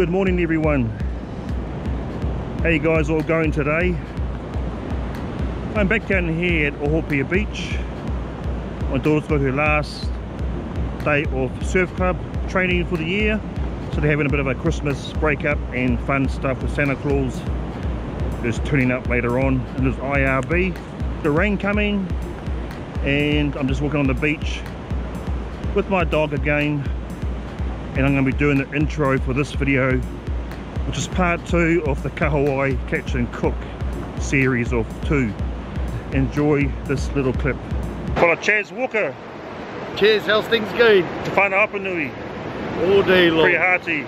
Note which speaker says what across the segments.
Speaker 1: Good morning everyone. How you guys all going today? I'm back down here at Ohope Beach. My daughter's got her last day of surf club training for the year. So they're having a bit of a Christmas break up and fun stuff with Santa Claus. Just turning up later on and there's IRB. The rain coming and I'm just walking on the beach with my dog again and I'm going to be doing the intro for this video which is part two of the Kahawai Catch and Cook series of two. Enjoy this little clip. Well, Chaz Walker.
Speaker 2: Cheers, how's things going?
Speaker 1: To Te Whānau-ā-Apanui.
Speaker 2: All day long.
Speaker 1: Pretty hearty.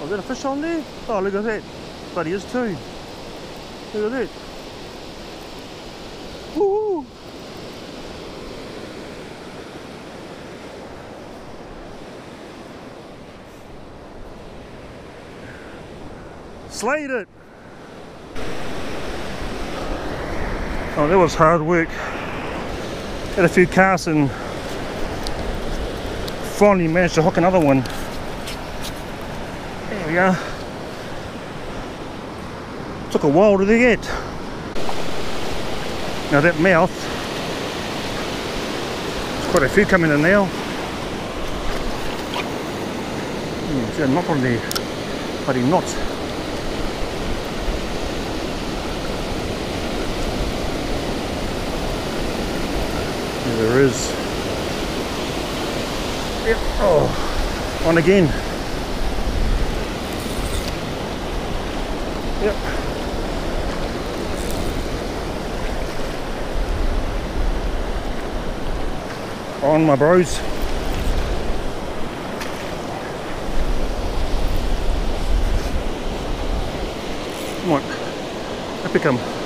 Speaker 1: Oh, is that a fish on there? Oh, look at that. But he is too. Look at that. Slayed it! Oh, that was hard work. Had a few casts and finally managed to hook another one. There we are. Took a while to get. Now that mouth, there's quite a few coming in now. Hmm, see a knot on there, bloody knot. There, is. Yep. Oh, on again. Yep. On my bros. Come on. Up you come.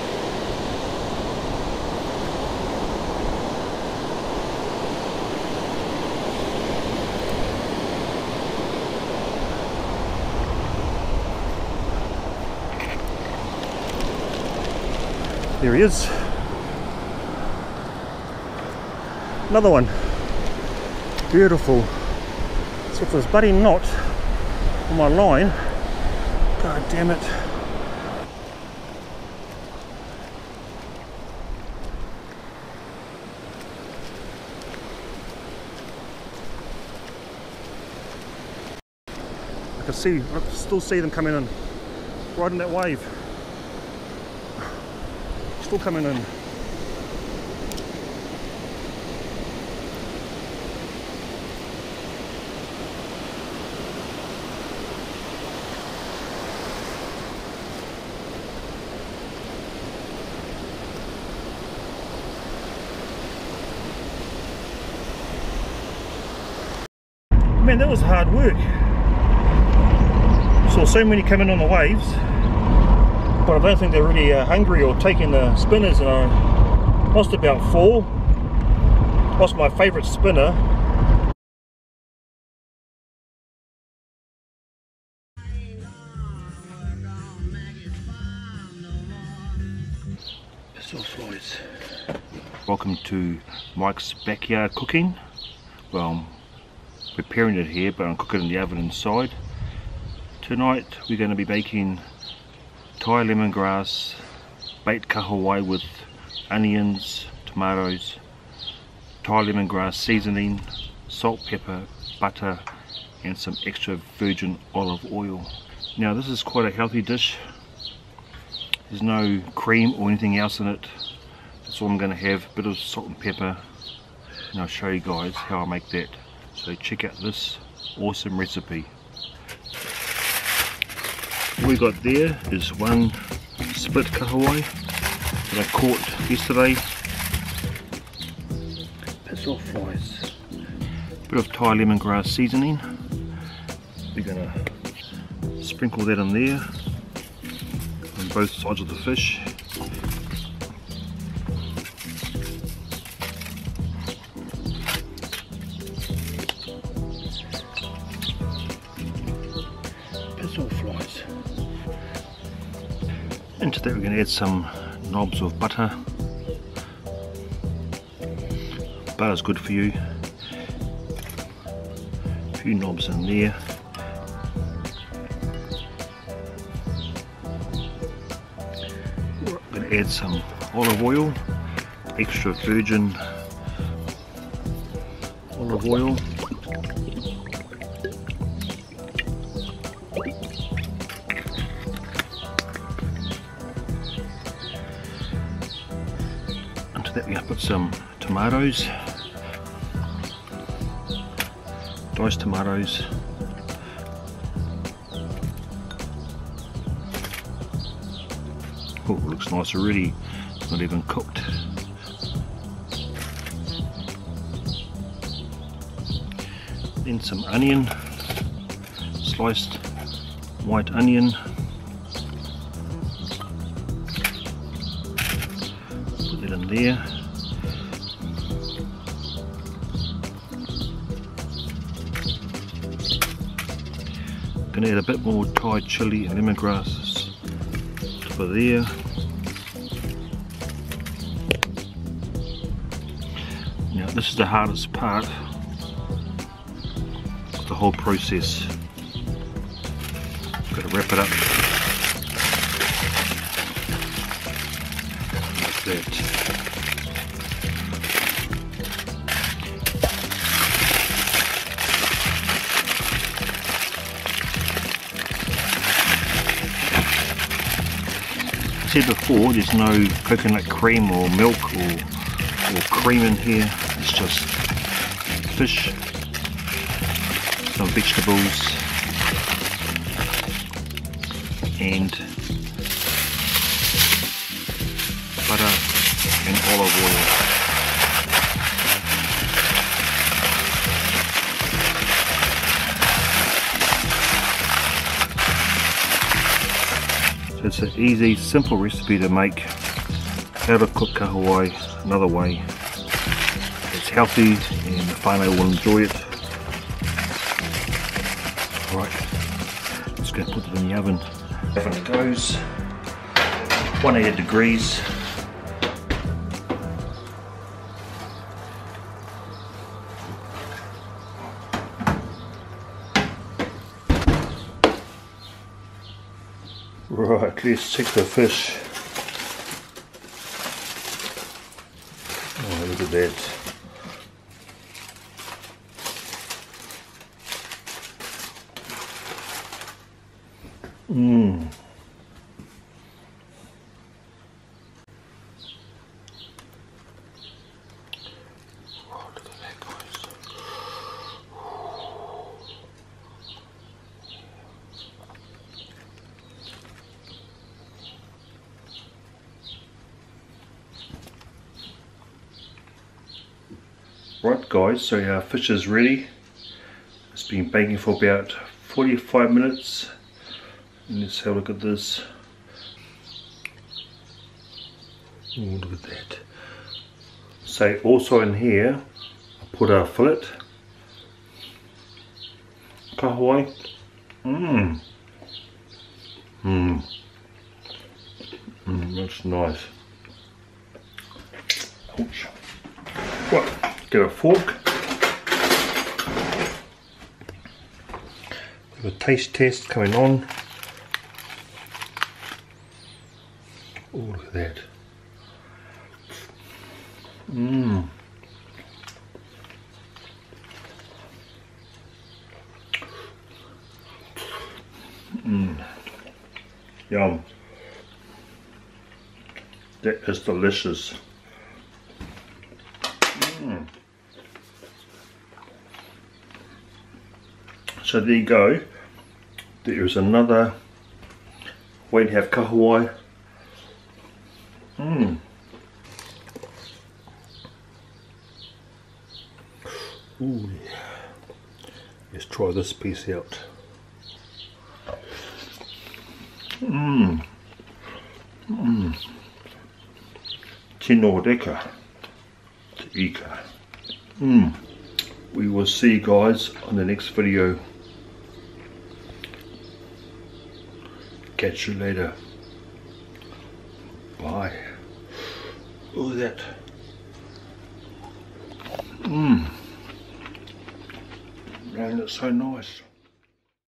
Speaker 1: There he is. Another one. Beautiful. So if this bloody knot on my line. God damn it. I can see, I can still see them coming in. In that wave still coming in. Man, that was hard work. Saw so many coming on the waves but I don't think they're really uh, hungry or taking the spinners and I lost about four. Lost my favorite spinner. Welcome to Mike's backyard cooking. Well I'm preparing it here but I'm cooking in the oven inside. Tonight we're going to be making Thai lemongrass, baked kahawai with onions, tomatoes, Thai lemongrass seasoning, salt, pepper, butter and some extra virgin olive oil. Now this is quite a healthy dish. There's no cream or anything else in it. That's all I'm going to have, a bit of salt and pepper and I'll show you guys how I make that. So check out this awesome recipe we got there is one split kahawai that I caught yesterday. Piss off flies. Bit of Thai lemongrass seasoning. We're gonna sprinkle that in there on both sides of the fish. and today we're going to add some knobs of butter. Butter's good for you. A few knobs in there. I'm going to add some olive oil extra virgin olive oil. Into that we're put some tomatoes, diced tomatoes, Oh, looks nice already. Not even cooked. Then some onion, sliced white onion. In there. Gonna add a bit more Thai chili and lemongrass for there. Now this is the hardest part of the whole process. Got to wrap it up like that. Said before, there's no coconut cream or milk or, or cream in here. It's just fish, some vegetables, and butter and olive oil. It's an easy, simple recipe to make how to cook kahawai another way. It's healthy and the whānau will enjoy it. Right, just going to put it in the oven. Oven goes, 180 degrees. Right, let's check the fish. Oh, look at that. Mmm. Right guys, so our fish is ready. It's been baking for about 45 minutes. Let's have a look at this. Look at that. So also in here, I put a fillet. Kahawai. Mmm. Mmm. Mmm, that's nice. Ouch. What? Get a fork. a taste test coming on. Oh, look at that. Mmm. Mmm. Yum. That is delicious. So there you go. There is another way to have kahawai. Mmm. Ooh, Let's try this piece out. Mmm. Mmm. Tino reka. Ika. Mmm. We will see you guys on the next video. Catch you later. Bye. Oh, at that. Mmm. Man, that's so nice.